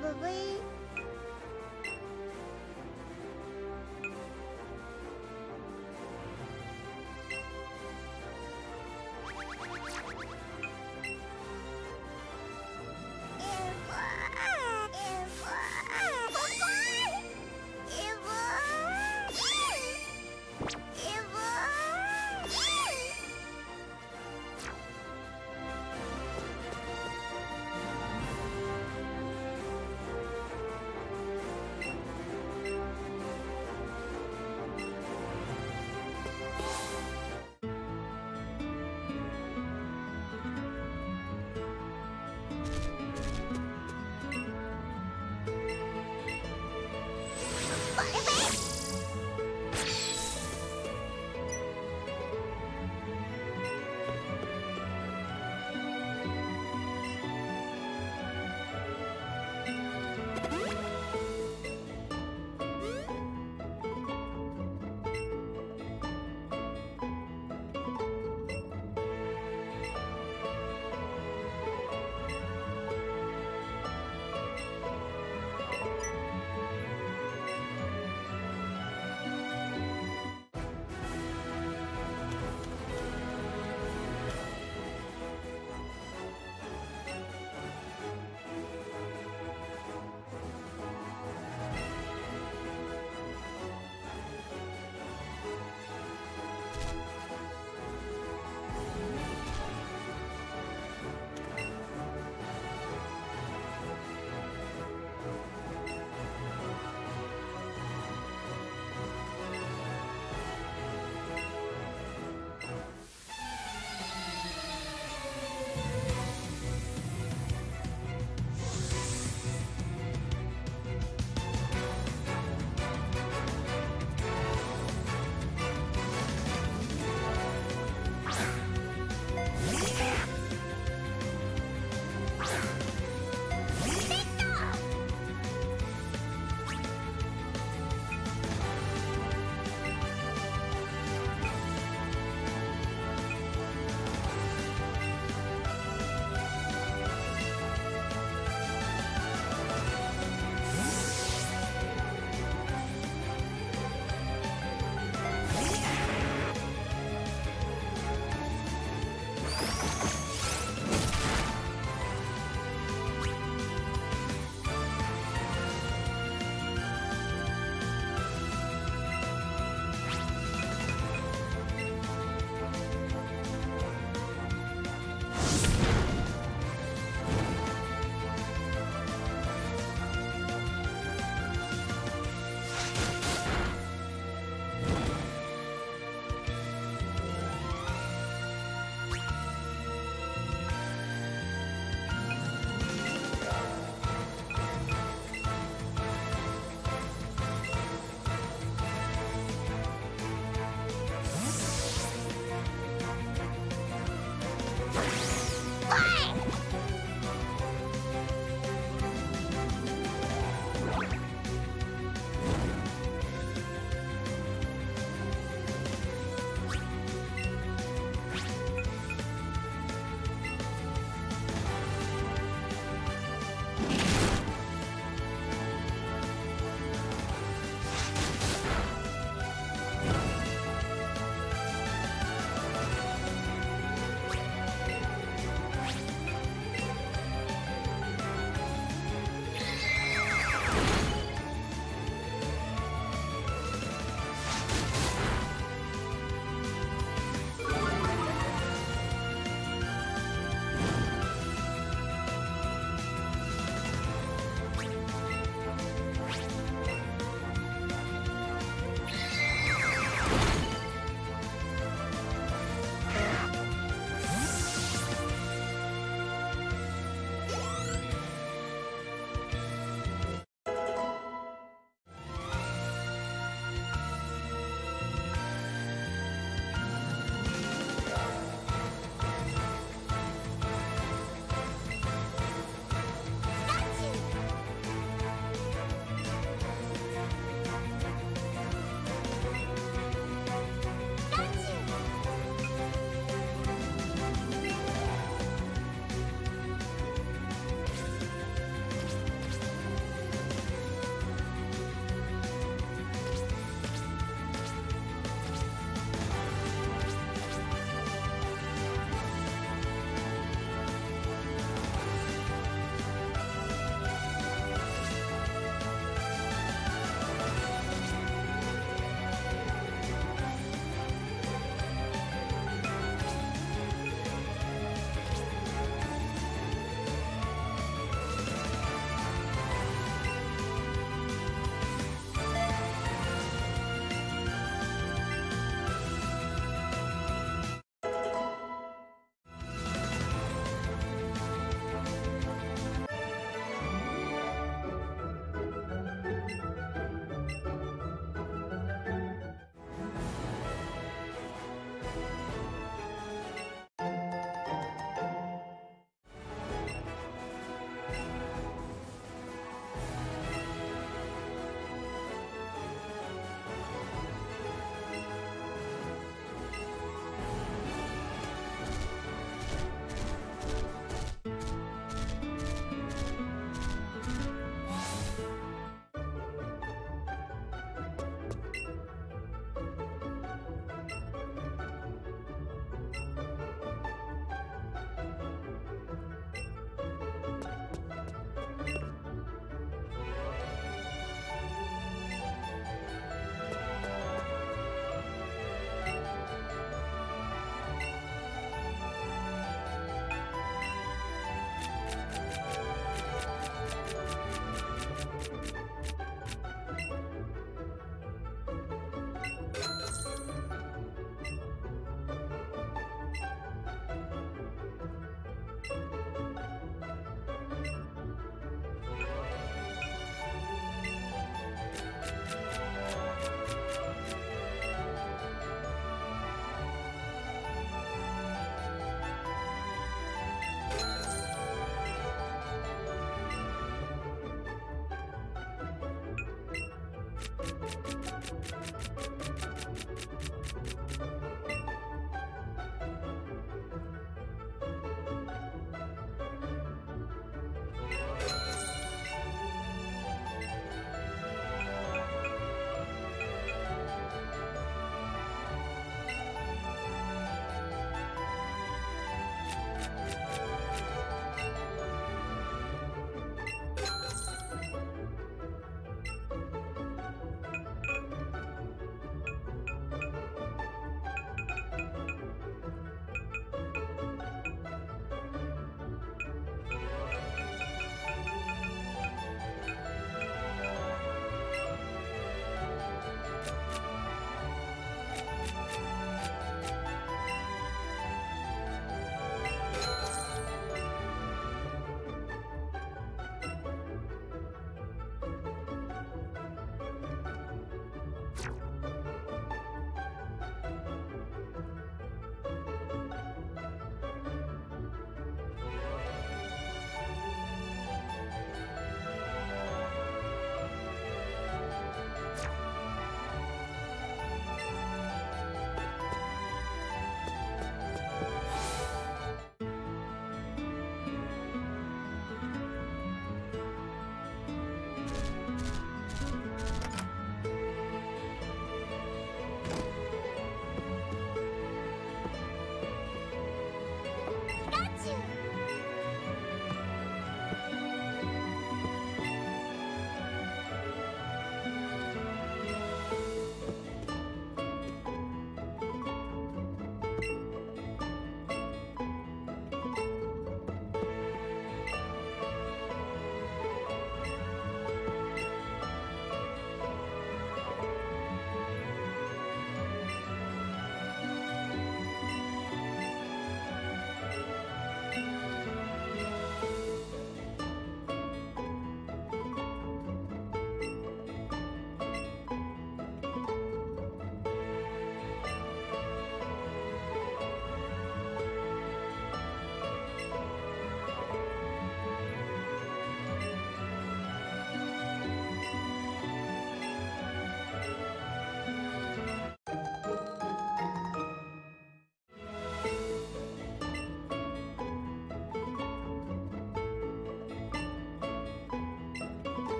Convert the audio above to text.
probably.